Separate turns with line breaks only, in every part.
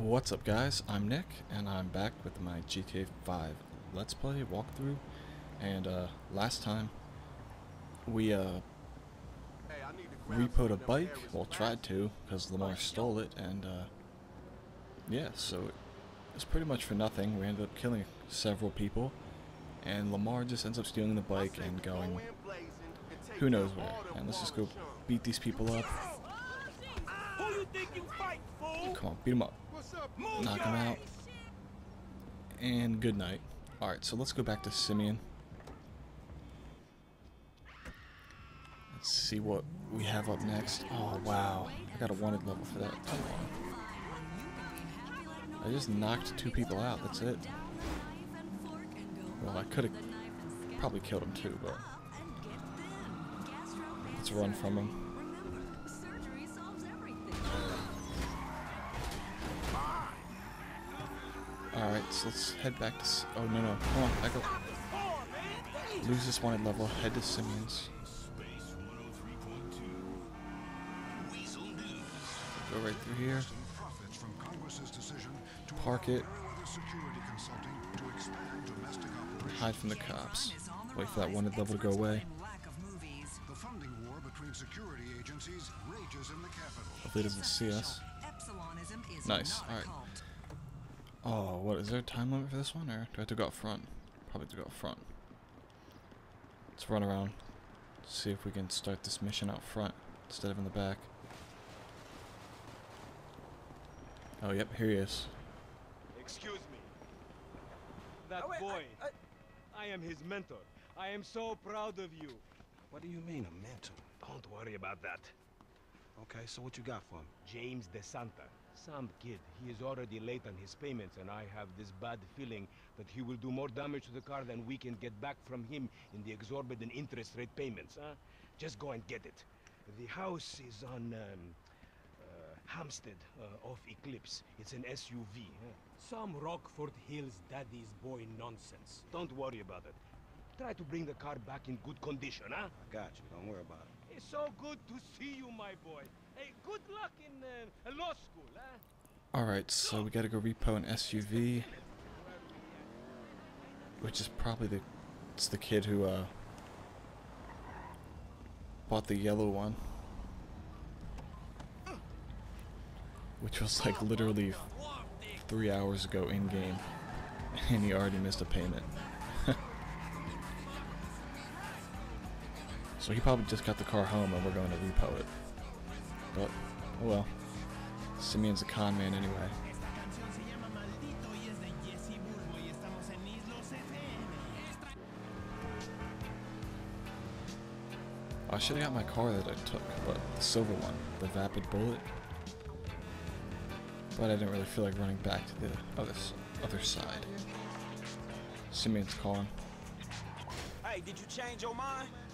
What's up guys, I'm Nick, and I'm back with my GTA 5 Let's Play walkthrough, and uh, last time we uh, repoed a bike, well tried to, because Lamar stole it, and uh, yeah, so it was pretty much for nothing, we ended up killing several people, and Lamar just ends up stealing the bike and going who knows where, and let's just go beat these people up.
Who you think you fight, fool?
Come on, beat them up. Knock him out. And good night. Alright, so let's go back to Simeon. Let's see what we have up next. Oh, wow. I got a wanted level for that. I just knocked two people out. That's it. Well, I could have probably killed him too, but... Let's run from him. Alright, so let's head back to... oh, no, no. Come on, back up. Lose this wanted level. Head to Simeon's. Go right through here. Park it. Hide from the cops. Wait for that wanted level to go away.
Security agencies rages in the capital.
Hope they doesn't see us. Nice. Alright. Oh, what is there a time limit for this one, or do I have to go up front? Probably to go up front. Let's run around, see if we can start this mission out front instead of in the back. Oh, yep, here he is.
Excuse me. That oh, boy. I, am his mentor. I am so proud of you.
What do you mean, a mentor?
Don't worry about that.
Okay, so what you got for him?
James DeSanta. Some kid. He is already late on his payments, and I have this bad feeling that he will do more damage to the car than we can get back from him in the exorbitant interest rate payments, huh? Just go and get it. The house is on, um, uh, Hampstead, uh, off Eclipse. It's an SUV. Huh? Some Rockford Hills daddy's boy nonsense. Don't worry about it. Try to bring the car back in good condition, huh?
I got you. Don't worry about it.
It's so good to see you, my boy. Hey, good luck in uh, law school, huh?
Alright, so we gotta go repo an SUV. Which is probably the... It's the kid who, uh... Bought the yellow one. Which was like literally three hours ago in-game. And he already missed a payment. So he probably just got the car home and we're going to repo it. But, oh well. Simeon's a con man anyway. I should have got my car that I took, but the silver one, the Vapid Bullet. But I didn't really feel like running back to the other other side. Simeon's calling.
Hey, did you change your mind?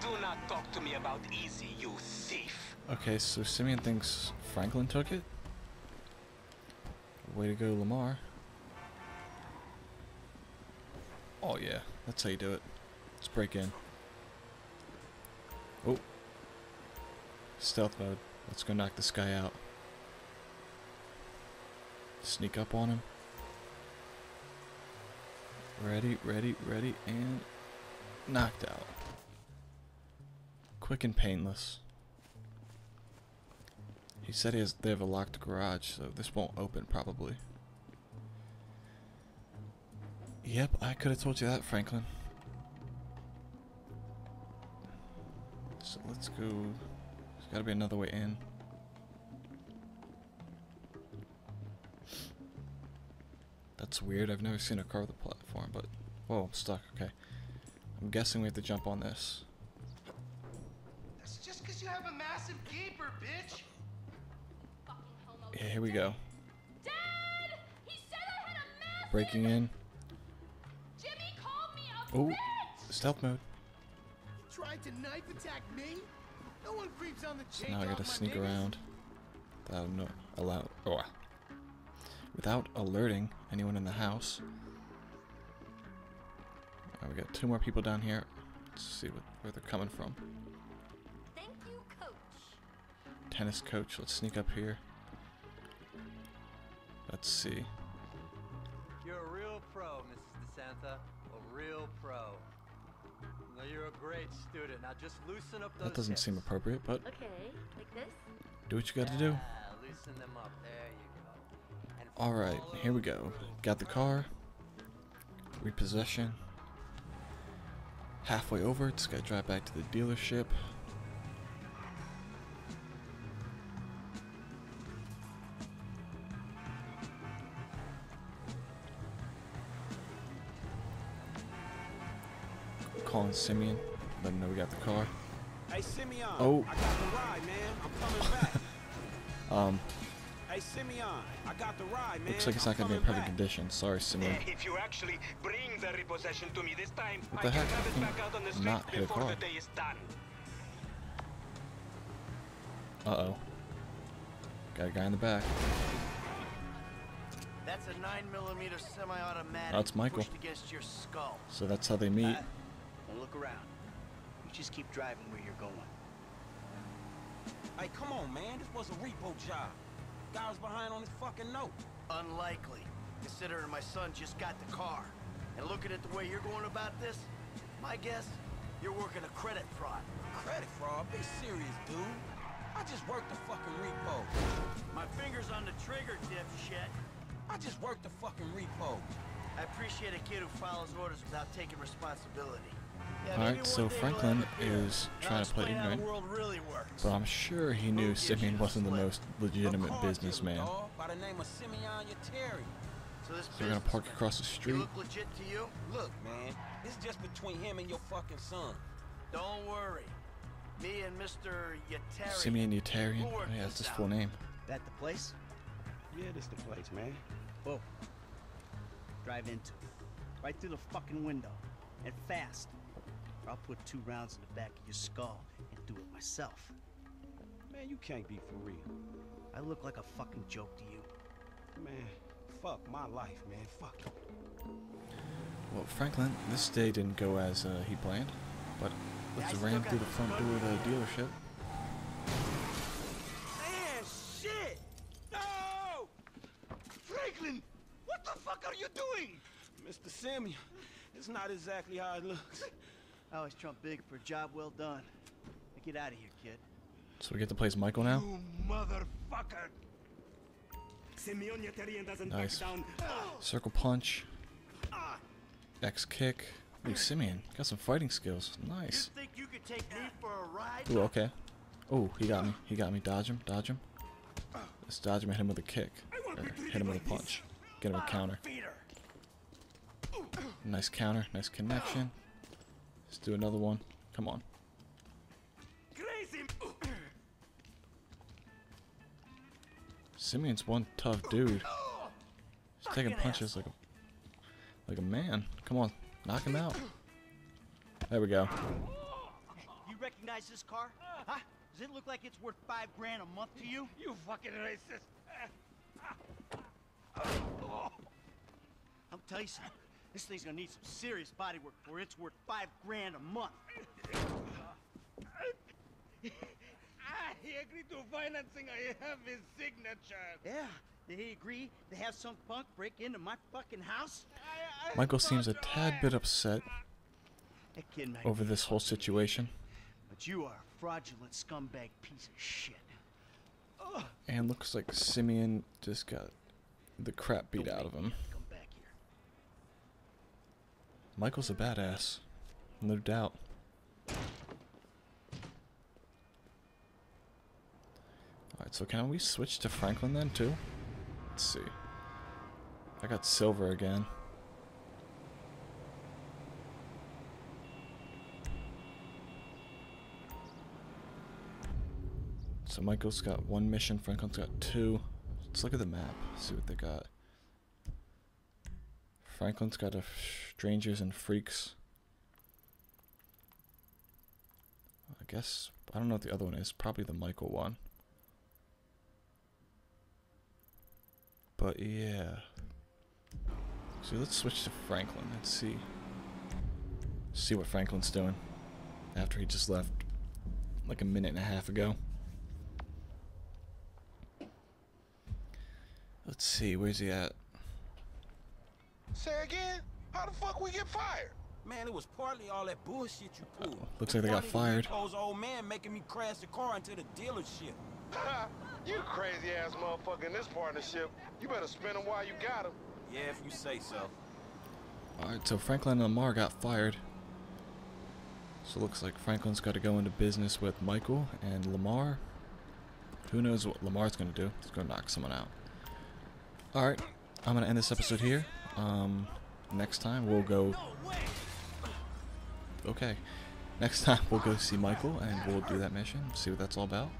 Do not talk to me about easy, you thief.
Okay, so Simeon thinks Franklin took it? Way to go, Lamar. Oh yeah, that's how you do it. Let's break in. Oh. Stealth mode. Let's go knock this guy out. Sneak up on him. Ready, ready, ready, and knocked out. Quick and painless. He said he has, they have a locked garage, so this won't open probably. Yep, I could have told you that, Franklin. So let's go. There's got to be another way in. That's weird. I've never seen a car with a platform, but... Whoa, I'm stuck. Okay. I'm guessing we have to jump on this.
That's just because you have a massive gaper, bitch!
Yeah, here we go.
Dad! He said I had a massive...
Breaking in.
Jimmy called me a
Oh, stealth mode.
Tried to knife attack me? No one creeps on the
So now I gotta sneak
niggas.
around without no allow oh, ah. without alerting anyone in the house. Alright, we got two more people down here. Let's see what, where they're coming from.
Thank you, coach.
Tennis coach. Let's sneak up here. Let's see.
You're a real pro, Mrs. DeSanta. A real pro. Now you're a great student. Now just loosen up those
That doesn't
hips.
seem appropriate, but
Okay, like this?
do what you gotta do.
Yeah, loosen them up. There you go.
Alright, here we go. Got the car. Repossession. Halfway over, just gotta drive back to the dealership. Calling Simeon, let him know we got the car.
Hey, Simeon.
Oh.
I got the ride, man. I'm coming back.
Um,
hey, Simeon. I got the ride, man.
looks like it's not gonna be in perfect
back.
condition. Sorry, Simeon.
If you actually bring the repossession to me this time,
What
I
the
can
heck?
have it back out on the street
not hit a
before
car?
the day is done.
Uh oh. Got a guy in the back.
That's a 9 millimeter semi-automatic
That's Michael.
against your skull.
So that's how they meet.
Uh, Don't look around. You just keep driving where you're going.
Hey, come on, man. This was a repo job. Guy was behind on his fucking note.
Unlikely, considering my son just got the car. And looking at the way you're going about this, my guess, you're working a credit fraud.
Credit fraud? Be serious, dude. I just worked the fucking repo.
My finger's on the trigger, dipshit.
I just worked the fucking repo.
I appreciate a kid who follows orders without taking responsibility. Yeah,
Alright, so
one day we'll
Franklin
have a beer,
is trying to play
explain how
ignorant.
world really works.
But I'm sure he knew Simeon wasn't the most legitimate
A
businessman.
dawg, by the name of Simeon Yateri.
So this
So we're gonna park across the
He
street.
look legit to you?
Look, man, it's just between him and your fucking son.
Don't worry. Me and Mr. Yetarian.
Simeon Yetarian.
We'll
Oh, yeah, that's his full name.
That the place?
Yeah, this the place, man.
Whoa. Drive into it. Right through the fucking window. And fast. Or I'll put two rounds in the back of your skull and do it myself.
Man, you can't be for real.
I look like a fucking joke to you.
Man, fuck my life, man. Fuck it.
Well, Franklin, this day didn't go as uh, he planned, but let's
I still
ram through the
the
front door of the dealership.
Man, shit! No! Franklin! What the fuck are you doing? Mr. Simeon, it's not exactly how it looks.
I always trump big for a job well done. Now get out of here, kid.
So we get to play as Michael now.
You motherfucker! Simeon Yetarian doesn't
Nice.
back down.
Circle punch. X kick. Ooh, Simeon, got some fighting skills. Nice.
You think you could take me for a ride?
Ooh, okay. Oh, he got me. He got me. Dodge him. Dodge him. Let's dodge him and hit him with a kick. Uh, or hit him with a punch. Get him a counter. Nice counter. Nice connection. Let's do another one. Come on. Simeon's one tough dude. He's taking punches like a like a man. Come on, knock him out. There we go.
You recognize this car? Huh? Does it look like it's worth five grand a month to you?
You fucking racist!
I'll tell you something. This thing's gonna need some serious body work before it's worth five grand a month.
Ah, he agreed to financing. I have his signature.
Yeah, did he agree to have some punk break into my fucking house?
Michael seems a tad bit upset
kid
over this whole situation,
But you are a fraudulent scumbag piece of shit.
and looks like Simeon just got the crap beat out of him. Michael's a badass, no doubt. Alright, so can we switch to Franklin then too? Let's see. I got silver again. So Michael's got one mission, Franklin's got two. Let's look at the map, see what they got. Franklin's got a strangers and freaks. I guess, I don't know what the other one is. Probably the Michael one. But yeah. So let's switch to Franklin. Let's see. See what Franklin's doing. After he just left like a minute and a half ago. Let's see, where's he at?
Say again? How the fuck we get fired? Man, it was partly all that bullshit you pulled.
Oh, looks like they got fired.
Rico's old man making me crash the car into the dealership.
you crazy ass motherfucker in this partnership. You better spin him while you got him.
Yeah, if you say so.
Alright, so Franklin and Lamar got fired. So it looks like Franklin's got to go into business with Michael and Lamar. Who knows what Lamar's going to do? He's going to knock someone out. Alright, I'm going to end this episode here. Um, next time we'll go... Okay. Next time we'll go see Michael and we'll do that mission, see what that's all about.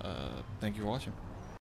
Uh, thank you for watching.